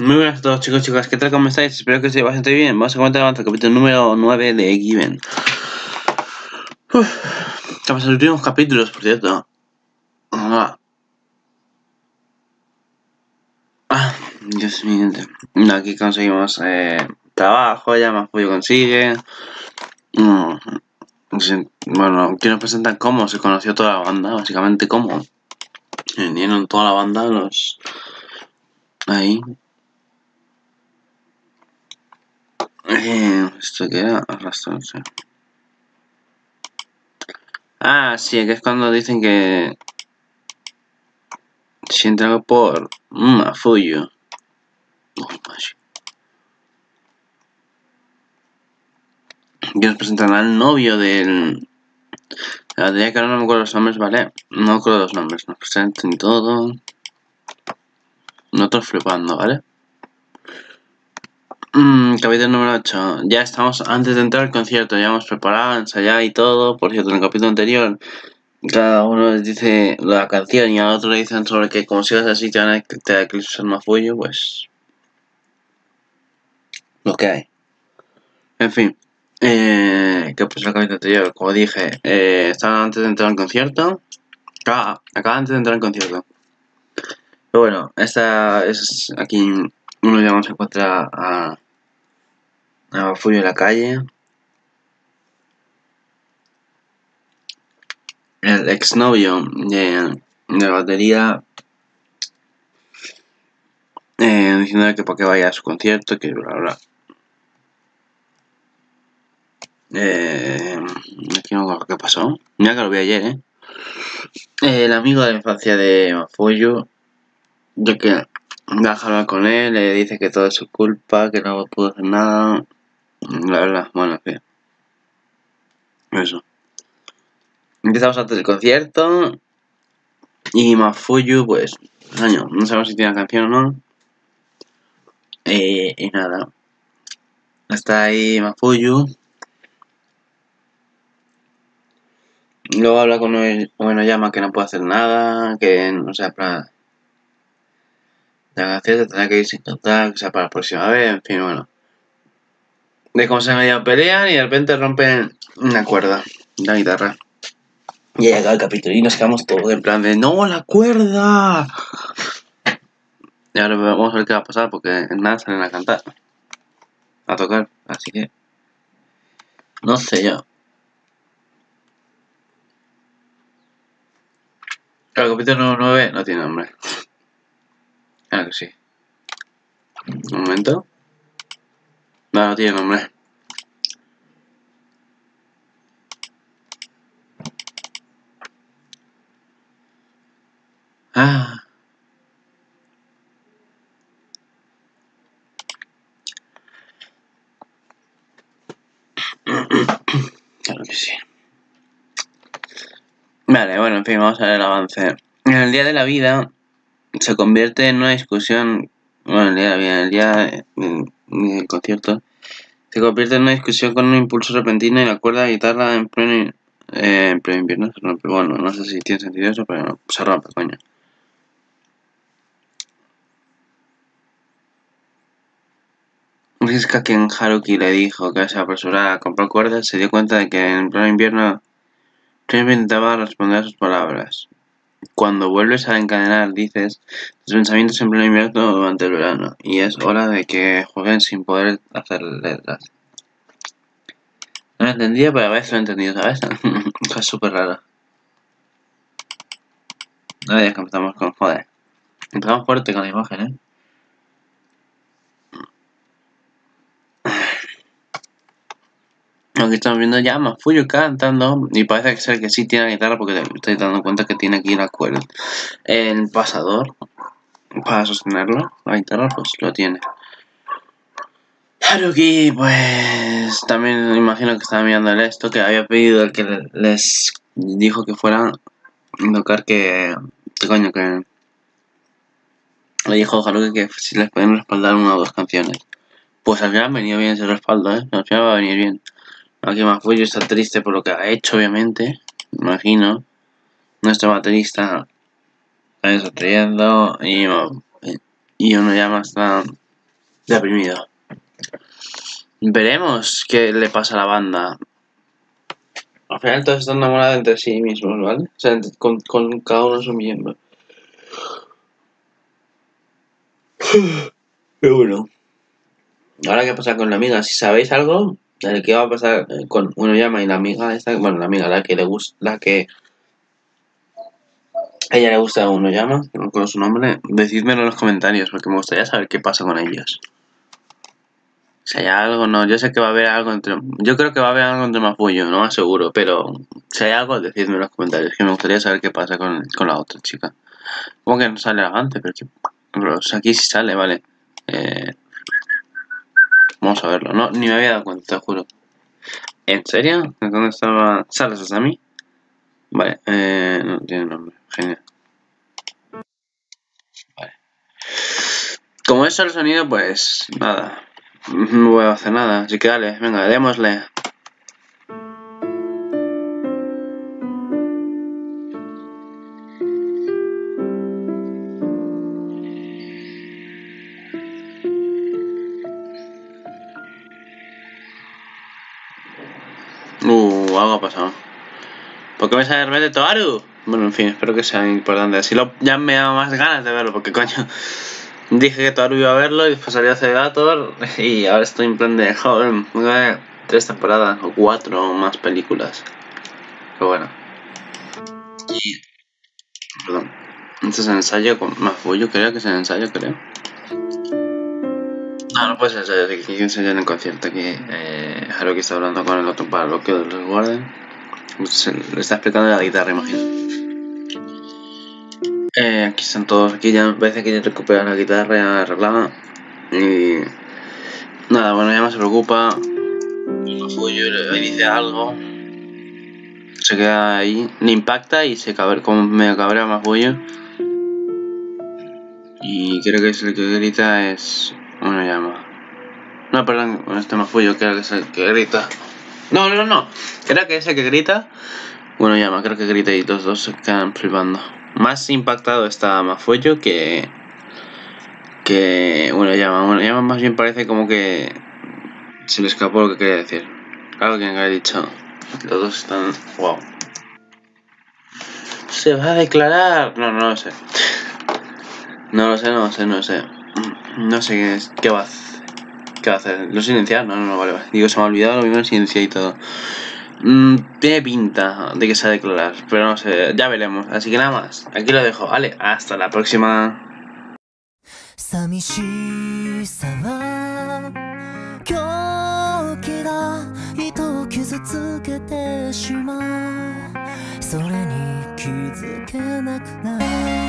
Muy buenas a todos chicos chicas, ¿qué tal? ¿Cómo estáis? Espero que estéis bastante bien. Vamos a comentar el capítulo número 9 de Given. Estamos en los últimos capítulos, por cierto. Ah, Dios mío. Aquí conseguimos eh, trabajo, ya más pollo consigue. Mm, bueno, aquí nos presentan cómo se conoció toda la banda, básicamente cómo. Vinieron toda la banda los... Ahí, Eh, esto queda arrastrarse. Ah, sí, que es cuando dicen que si entra por Mafuyo. Oh, que nos presentan al novio del... La batería que ahora no me acuerdo los nombres, ¿vale? No me acuerdo los nombres, nos presentan todo. Nosotros flipando, ¿vale? Mm, capítulo número 8. Ya estamos antes de entrar al concierto, ya hemos preparado, ensayado y todo. Por cierto, en el capítulo anterior, cada uno les dice la canción y al otro le dicen sobre que como sigas así te van a eclipse el mafullo, pues. Lo que hay. En fin. Eh, que pues el capítulo anterior, como dije, eh, estaban antes de entrar al concierto. Acá, acá antes de entrar al concierto. Pero bueno, esta es aquí ya vamos a encontrar a a Furio en la calle. El exnovio de, de la batería eh, diciendo que para que vaya a su concierto, que bla bla. Eh, aquí no qué pasó. Mira que lo vi ayer, ¿eh? El amigo de la infancia de Mafuyo, de que va a hablar con él, le dice que todo es su culpa, que no pudo hacer nada. La verdad, bueno, que... Eso. Empezamos antes del concierto. Y Mafuyu, pues, año, no sabemos si tiene canción o no. Eh, y nada. Está ahí Mafuyu. Luego habla con él, bueno, llama que no puede hacer nada, que no sea para la canción tendrá que ir sin contar, que sea para la próxima vez, en fin, bueno de cómo se medio pelean y de repente rompen una cuerda, la guitarra. Y llega el capítulo y nos quedamos todos en plan de ¡No, la cuerda! Y ahora vamos a ver qué va a pasar porque en nada salen a cantar. A tocar, así que... No sé yo. El capítulo 9 no tiene nombre. Claro que sí. Un momento. No, no tiene nombre. Ah. Claro que sí. Vale, bueno, en fin, vamos a ver el avance. En el día de la vida se convierte en una discusión. Bueno, el día el día el concierto, se convierte en una discusión con un impulso repentino y la cuerda de guitarra en pleno, eh, en pleno invierno se rompe. Bueno, no sé si tiene sentido eso, pero se rompe, coño. que quien Haruki le dijo que se apresurara a comprar cuerdas, se dio cuenta de que en pleno invierno siempre intentaba responder a sus palabras. Cuando vuelves a encadenar, dices, tus pensamientos en pleno invierno durante el verano, y es hora de que jueguen sin poder hacer letras. No lo entendía, pero a veces lo he entendido, ¿sabes? es súper raro. No ya que empezamos con joder. Empezamos fuerte con la imagen, ¿eh? Aquí estamos viendo ya Mafuyo cantando y parece que ser que sí tiene la guitarra porque estoy dando cuenta que tiene aquí la cuerda. El pasador para sostenerlo, la guitarra pues lo tiene. Haruki pues también imagino que estaba mirando el esto que había pedido el que les dijo que fueran tocar que, coño que le dijo Haruki que si les pueden respaldar una o dos canciones. Pues al final venía bien ese respaldo, ¿eh? Al final va a venir bien. Aquí Mafuyo está triste por lo que ha hecho, obviamente. Imagino. Nuestro baterista está sonriendo y, y uno ya más está deprimido. Veremos qué le pasa a la banda. Al final todos están enamorados entre sí mismos, ¿vale? O sea, con, con cada uno su miembro. Pero bueno. Ahora qué pasa con la amiga, si sabéis algo, qué va a pasar con uno llama y la amiga esta, bueno, la amiga, la que le gusta, la que a ella le gusta uno llama, no conozco su nombre, decídmelo en los comentarios porque me gustaría saber qué pasa con ellos. Si hay algo, no, yo sé que va a haber algo entre, yo creo que va a haber algo entre Mafullo, no más seguro, pero si hay algo, decidme en los comentarios, que me gustaría saber qué pasa con, con la otra chica. Como que no sale elegante, pero, que, pero aquí sí sale, vale. Eh, vamos a verlo, no, ni me había dado cuenta, te juro. ¿En serio? ¿Dónde estaba? ¿Sales a mí? Vale, eh, no tiene nombre, genial. Vale. Como es el sonido, pues nada, no voy a hacer nada, así que dale, venga, démosle. Pasado. ¿Por qué me sale repente Toaru? Bueno, en fin, espero que sea importante. Así lo, ya me da más ganas de verlo, porque coño. Dije que Toaru iba a verlo y después salió Gator y ahora estoy en plan de joder, tres temporadas o cuatro más películas. Pero bueno. Y. Perdón. Este es el ensayo con yo creo que es el ensayo, creo. No, no ser ensayo, hay que ensayar en el concierto. Aquí eh, Haruki está hablando con el otro para lo que los guarden. Se le está explicando la guitarra, imagino. Eh, aquí están todos, aquí ya parece que ya recuperan la guitarra ya arreglada. Y nada, bueno, ya no se preocupa. Mafullo le dice algo. Se queda ahí, le impacta y se cabrea, como me cabrea Mafullo. Y creo que es el que grita es. Bueno, llama. No, perdón, este Mafullo creo que es el que grita. No, no, no. Creo que ese que grita. Bueno, llama, creo que grita y los dos se quedan flipando. Más impactado está Mafuello que. Que. Bueno, llama. Bueno, llama más bien parece como que. Se le escapó lo que quería decir. Claro que ha dicho. Los dos están. ¡Wow! Se va a declarar. No, no lo sé. No lo sé, no lo sé, no lo sé. No sé qué, es, qué va a hacer. ¿Qué va a hacer? ¿Lo silenciar? No, no, no, vale, vale. Digo, se me ha olvidado lo mismo silenciar y todo. Mm, tiene pinta de que se va a declarar, pero no sé, ya veremos. Así que nada más, aquí lo dejo. Vale, hasta la próxima. 寂しさは狂気が人を傷つけてしまうそれに気づけなくなる